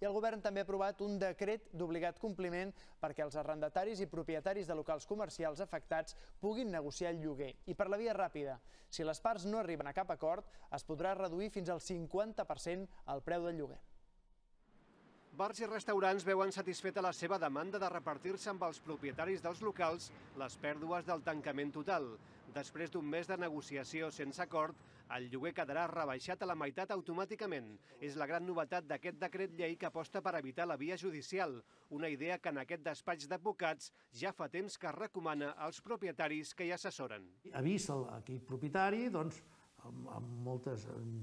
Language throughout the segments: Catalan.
I el govern també ha aprovat un decret d'obligat compliment perquè els arrendataris i propietaris de locals comercials afectats puguin negociar el lloguer. I per la via ràpida, si les parts no arriben a cap acord, es podrà reduir fins al 50% el preu del lloguer. Bars i restaurants veuen satisfeta la seva demanda de repartir-se amb els propietaris dels locals les pèrdues del tancament total. Després d'un mes de negociació sense acord, el lloguer quedarà rebaixat a la meitat automàticament. És la gran novetat d'aquest decret llei que aposta per evitar la via judicial, una idea que en aquest despatx d'advocats ja fa temps que recomana als propietaris que hi assessoren. Ha vist aquell propietari, doncs, amb, amb moltes, en,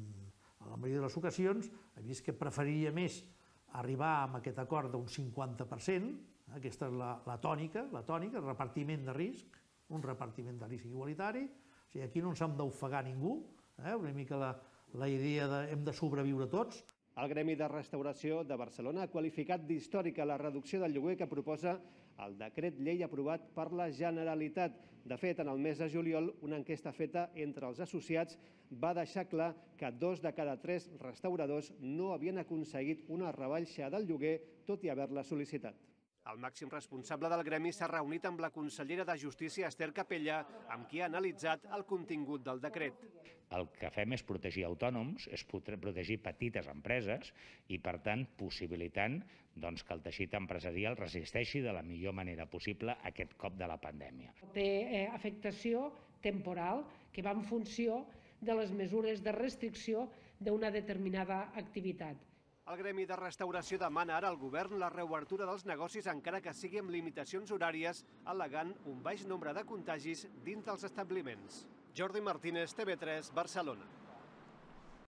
la majoria de les ocasions, ha vist que preferiria més arribar amb aquest acord d'un 50%, aquesta és la, la tònica, la tònica, el repartiment de risc, un repartiment de risc igualitari, o sigui, aquí no ens hem d'ofegar ningú, eh? una mica la, la idea de hem de sobreviure tots. El Gremi de Restauració de Barcelona ha qualificat d'històrica la reducció del lloguer que proposa el decret llei aprovat per la Generalitat. De fet, en el mes de juliol, una enquesta feta entre els associats va deixar clar que dos de cada tres restauradors no havien aconseguit una rebaixa del lloguer, tot i haver-la sol·licitat. El màxim responsable del gremi s'ha reunit amb la consellera de Justícia, Esther Capella, amb qui ha analitzat el contingut del decret. El que fem és protegir autònoms, és protegir petites empreses i, per tant, possibilitant doncs, que el teixit empresarial resisteixi de la millor manera possible aquest cop de la pandèmia. Té eh, afectació temporal que va en funció de les mesures de restricció d'una determinada activitat. El Gremi de Restauració demana ara al govern la reobertura dels negocis encara que sigui amb limitacions horàries, al·legant un baix nombre de contagis dins dels establiments. Jordi Martínez, TV3, Barcelona.